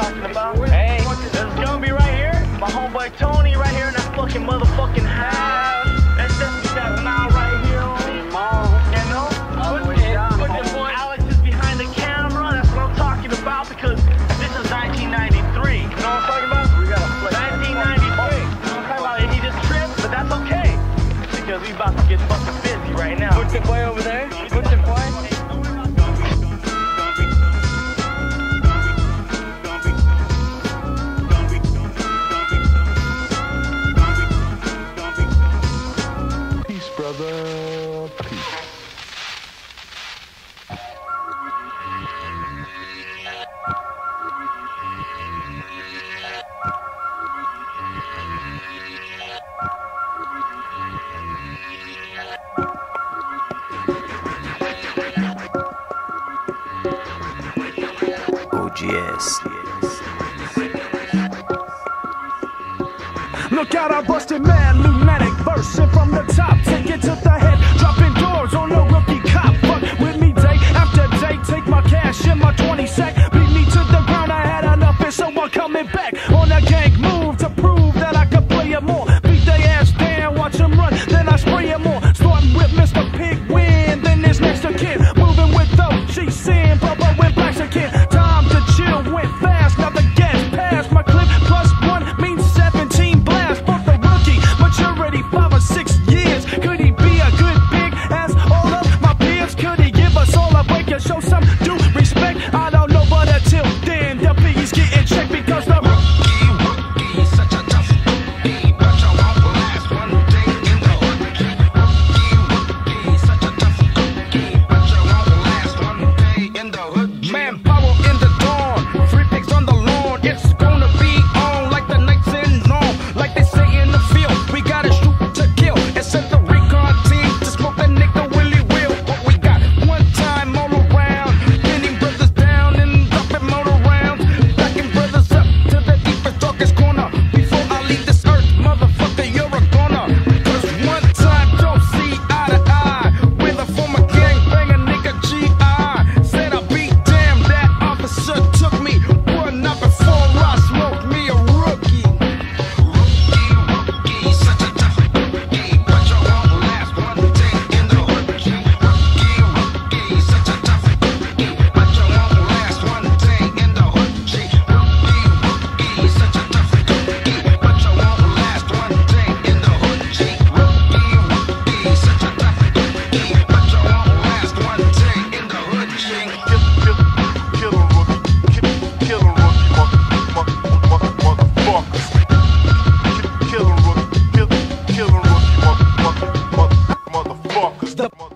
talking about. Hey, it's gonna be right here. My homeboy Tony right here in that fucking motherfucking house. That's just that now right here. You know? Oh, put, put Alex is behind the camera. That's what I'm talking about because this is 1993. You know what I'm talking about? We gotta play. 1993. You know talking about? And he just tripped, but that's okay. Because we about to get fucking busy right now. Put the boy over there. Put the boy. yes, yes. Look out, I busted mad lunatic versing from the top, take it to the